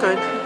Good.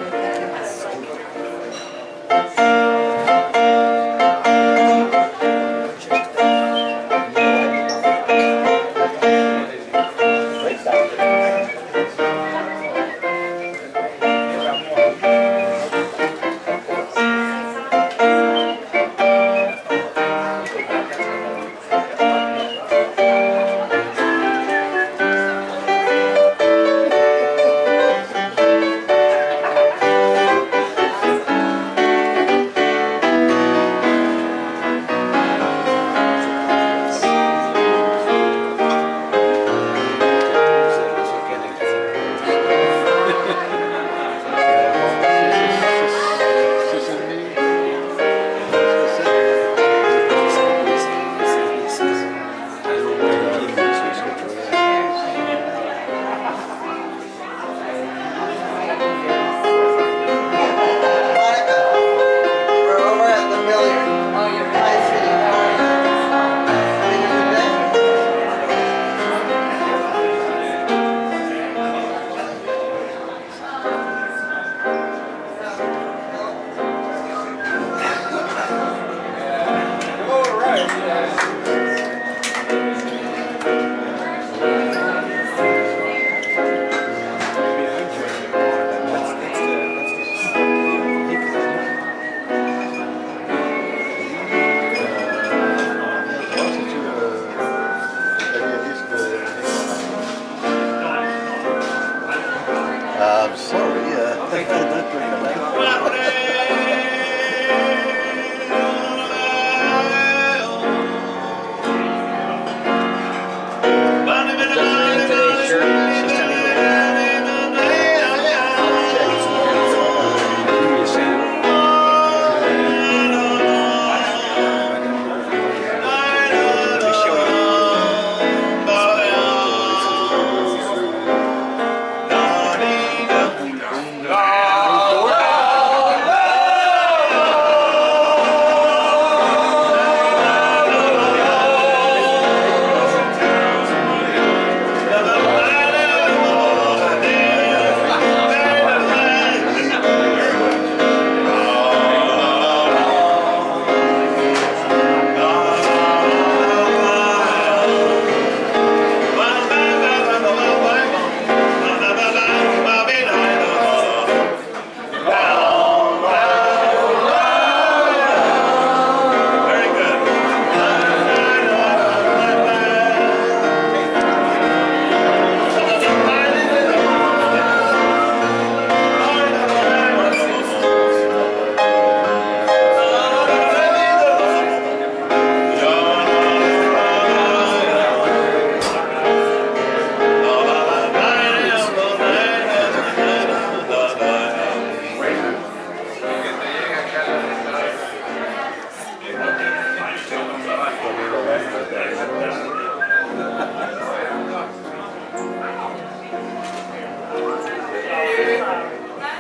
I'm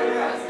Yeah.